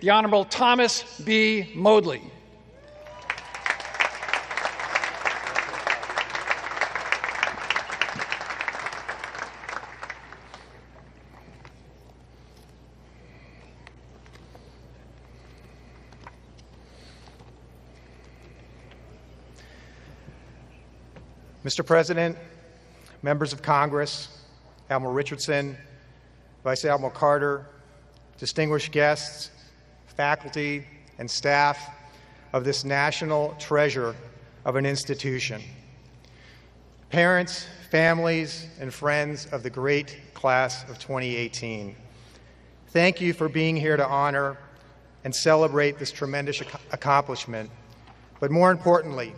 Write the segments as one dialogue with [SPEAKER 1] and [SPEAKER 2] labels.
[SPEAKER 1] the Honorable Thomas B. Modly.
[SPEAKER 2] Mr. President, members of Congress, Admiral Richardson, Vice Admiral Carter, distinguished guests, faculty, and staff of this national treasure of an institution, parents, families, and friends of the great class of 2018. Thank you for being here to honor and celebrate this tremendous ac- accomplishment, but more importantly,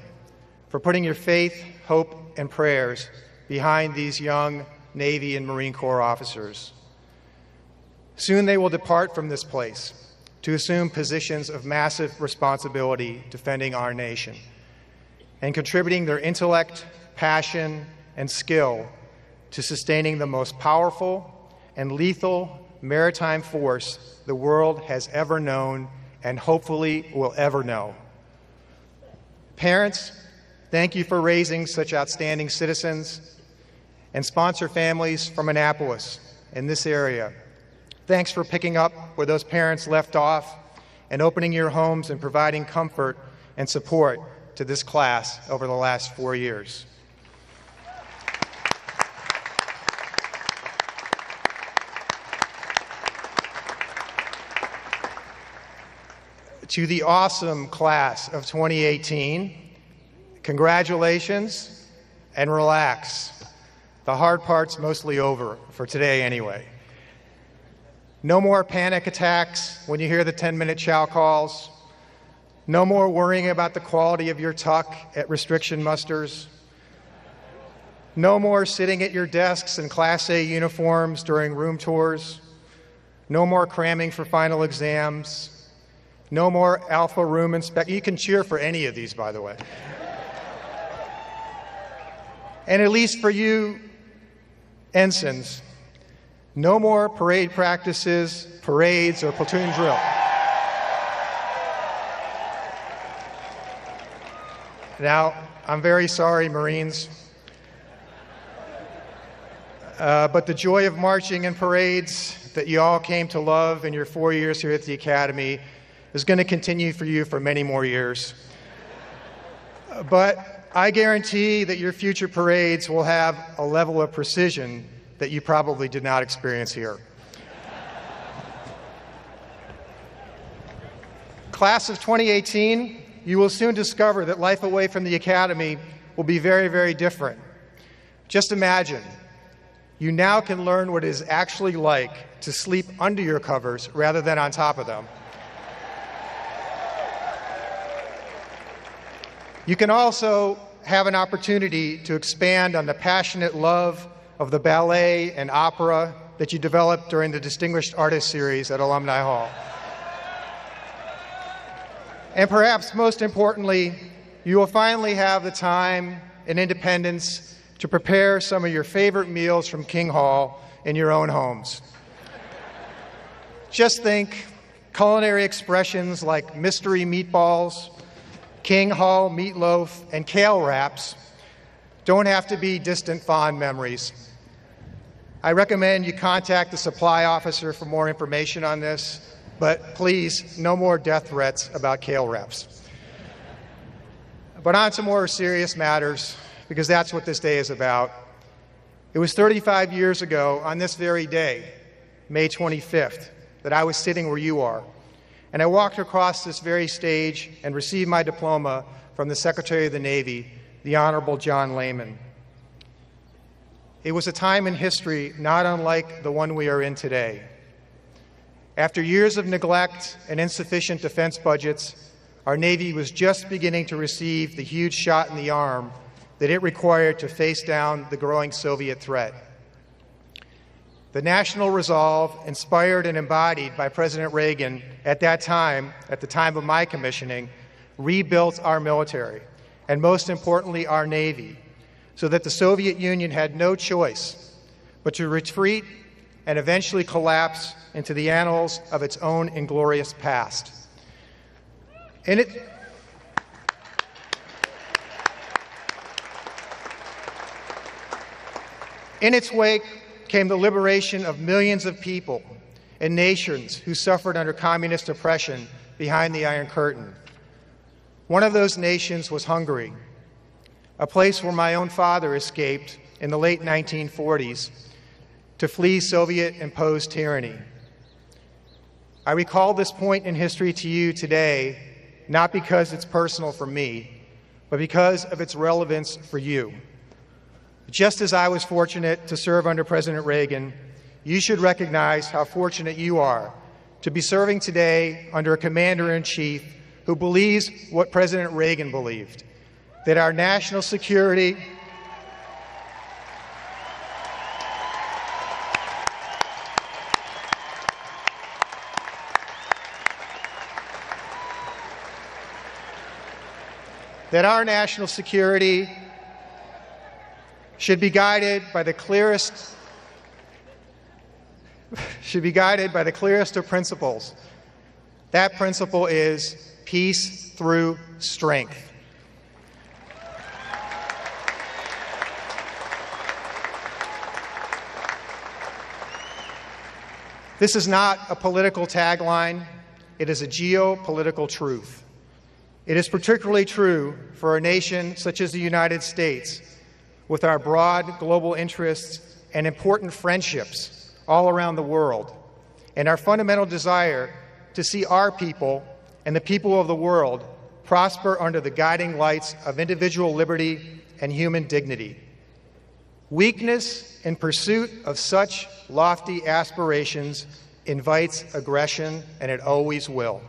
[SPEAKER 2] for putting your faith, hope, and prayers behind these young Navy and Marine Corps officers. Soon they will depart from this place to assume positions of massive responsibility defending our nation and contributing their intellect, passion, and skill to sustaining the most powerful and lethal maritime force the world has ever known and hopefully will ever know. Parents, thank you for raising such outstanding citizens and sponsor families from Annapolis in this area. Thanks for picking up where those parents left off and opening your homes and providing comfort and support to this class over the last four years. To the awesome class of 2018, congratulations and relax. The hard part's mostly over, for today anyway. No more panic attacks when you hear the 10 minute chow calls. No more worrying about the quality of your tuck at restriction musters. No more sitting at your desks in Class A uniforms during room tours. No more cramming for final exams. No more alpha room inspect. You can cheer for any of these, by the way. and at least for you, ensigns, no more parade practices, parades, or platoon drill. Now, I'm very sorry, Marines. Uh, but the joy of marching and parades that you all came to love in your four years here at the Academy is going to continue for you for many more years. But I guarantee that your future parades will have a level of precision that you probably did not experience here. Class of 2018, you will soon discover that life away from the Academy will be very, very different. Just imagine you now can learn what it is actually like to sleep under your covers rather than on top of them. You can also have an opportunity to expand on the passionate love of the ballet and opera that you developed during the Distinguished Artist Series at Alumni Hall. And perhaps most importantly, you will finally have the time and independence to prepare some of your favorite meals from King Hall in your own homes. Just think culinary expressions like mystery meatballs, King Hall meatloaf, and kale wraps don't have to be distant fond memories. I recommend you contact the supply officer for more information on this, but please, no more death threats about kale wraps. But on to more serious matters, because that's what this day is about. It was 35 years ago on this very day, May 25th, that I was sitting where you are. And I walked across this very stage and received my diploma from the Secretary of the Navy, the Honorable John Lehman. It was a time in history not unlike the one we are in today. After years of neglect and insufficient defense budgets, our Navy was just beginning to receive the huge shot in the arm that it required to face down the growing Soviet threat. The national resolve, inspired and embodied by President Reagan at that time, at the time of my commissioning, rebuilt our military, and most importantly, our Navy, so that the Soviet Union had no choice but to retreat and eventually collapse into the annals of its own inglorious past. In it, In its wake came the liberation of millions of people and nations who suffered under communist oppression behind the Iron Curtain. One of those nations was Hungary, a place where my own father escaped in the late 1940s to flee Soviet imposed tyranny. I recall this point in history to you today not because it's personal for me, but because of its relevance for you. Just as I was fortunate to serve under President Reagan, you should recognize how fortunate you are to be serving today under a commander in chief who believes what President Reagan believed that our national security. That our national security should be guided by the clearest should be guided by the clearest of principles. That principle is peace through strength. This is not a political tagline, it is a geopolitical truth. It is particularly true for a nation such as the United States with our broad global interests and important friendships all around the world, and our fundamental desire to see our people and the people of the world prosper under the guiding lights of individual liberty and human dignity. Weakness in pursuit of such lofty aspirations invites aggression, and it always will.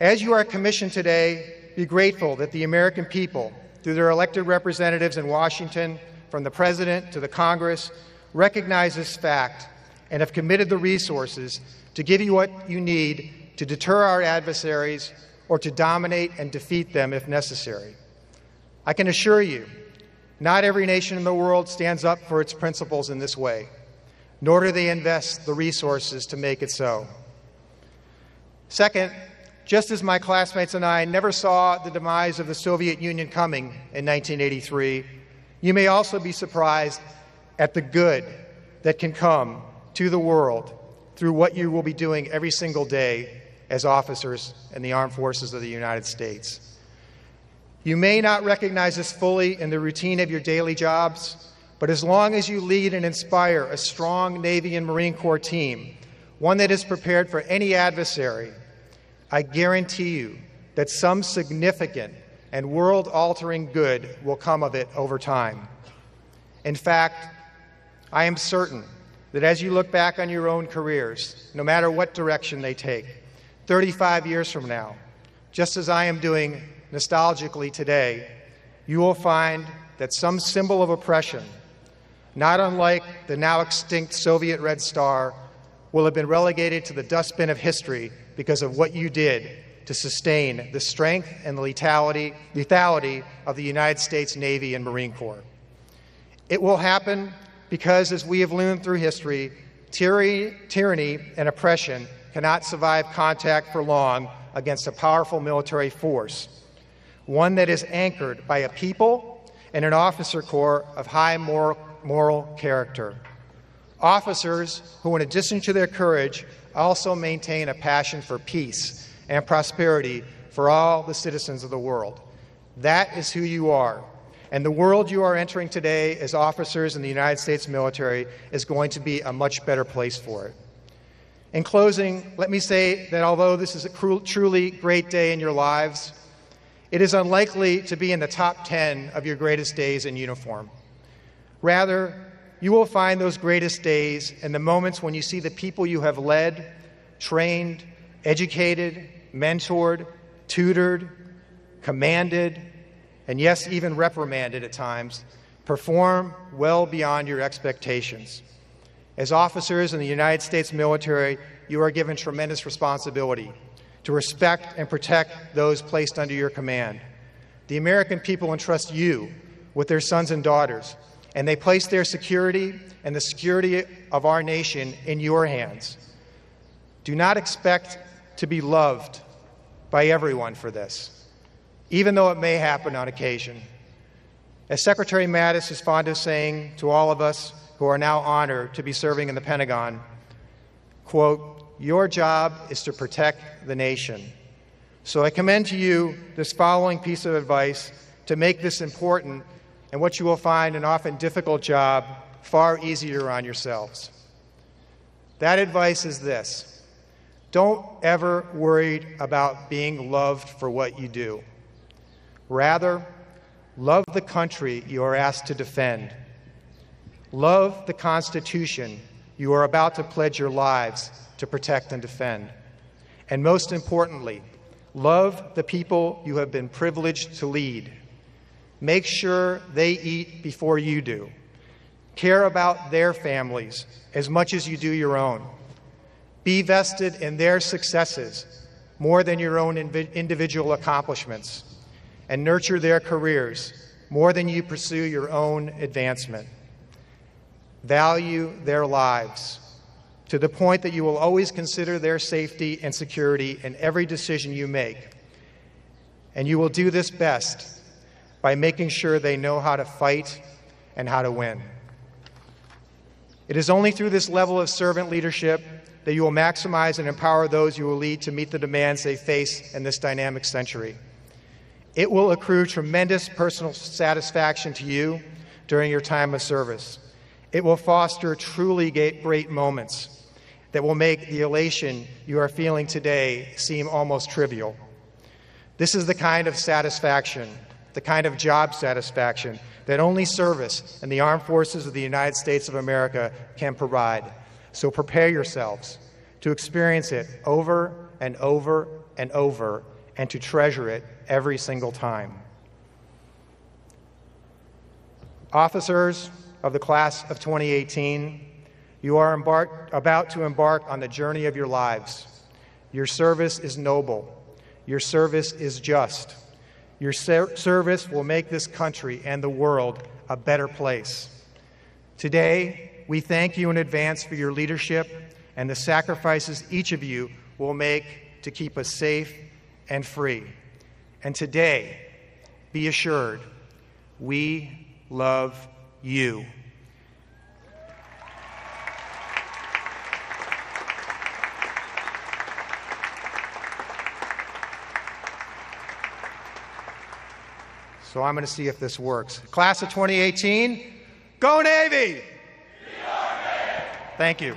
[SPEAKER 2] As you are commissioned today, be grateful that the American people through their elected representatives in Washington, from the President to the Congress, recognize this fact and have committed the resources to give you what you need to deter our adversaries or to dominate and defeat them if necessary. I can assure you, not every nation in the world stands up for its principles in this way, nor do they invest the resources to make it so. Second, just as my classmates and I never saw the demise of the Soviet Union coming in 1983, you may also be surprised at the good that can come to the world through what you will be doing every single day as officers in the armed forces of the United States. You may not recognize this fully in the routine of your daily jobs, but as long as you lead and inspire a strong Navy and Marine Corps team, one that is prepared for any adversary I guarantee you that some significant and world altering good will come of it over time. In fact, I am certain that as you look back on your own careers, no matter what direction they take, 35 years from now, just as I am doing nostalgically today, you will find that some symbol of oppression, not unlike the now extinct Soviet Red Star, will have been relegated to the dustbin of history because of what you did to sustain the strength and the lethality, lethality of the United States Navy and Marine Corps. It will happen because, as we have learned through history, tyranny, tyranny and oppression cannot survive contact for long against a powerful military force, one that is anchored by a people and an officer corps of high moral, moral character. Officers who, in addition to their courage, also maintain a passion for peace and prosperity for all the citizens of the world. That is who you are. And the world you are entering today as officers in the United States military is going to be a much better place for it. In closing, let me say that although this is a truly great day in your lives, it is unlikely to be in the top 10 of your greatest days in uniform. Rather, you will find those greatest days in the moments when you see the people you have led, trained, educated, mentored, tutored, commanded, and yes, even reprimanded at times, perform well beyond your expectations. As officers in the United States military, you are given tremendous responsibility to respect and protect those placed under your command. The American people entrust you with their sons and daughters and they place their security and the security of our nation in your hands. Do not expect to be loved by everyone for this, even though it may happen on occasion. As Secretary Mattis is fond of saying to all of us who are now honored to be serving in the Pentagon, quote, your job is to protect the nation. So I commend to you this following piece of advice to make this important and what you will find an often difficult job far easier on yourselves. That advice is this don't ever worry about being loved for what you do. Rather, love the country you are asked to defend. Love the Constitution you are about to pledge your lives to protect and defend. And most importantly, love the people you have been privileged to lead. Make sure they eat before you do. Care about their families as much as you do your own. Be vested in their successes more than your own individual accomplishments. And nurture their careers more than you pursue your own advancement. Value their lives to the point that you will always consider their safety and security in every decision you make. And you will do this best by making sure they know how to fight and how to win. It is only through this level of servant leadership that you will maximize and empower those you will lead to meet the demands they face in this dynamic century. It will accrue tremendous personal satisfaction to you during your time of service. It will foster truly great moments that will make the elation you are feeling today seem almost trivial. This is the kind of satisfaction, the kind of job satisfaction that only service in the armed forces of the United States of America can provide. So prepare yourselves to experience it over and over and over and to treasure it every single time. Officers of the class of 2018, you are embark, about to embark on the journey of your lives. Your service is noble. Your service is just. Your ser- service will make this country and the world a better place. Today, we thank you in advance for your leadership and the sacrifices each of you will make to keep us safe and free. And today, be assured, we love you. So I'm going to see if this works. Class of 2018, go Navy! Thank you.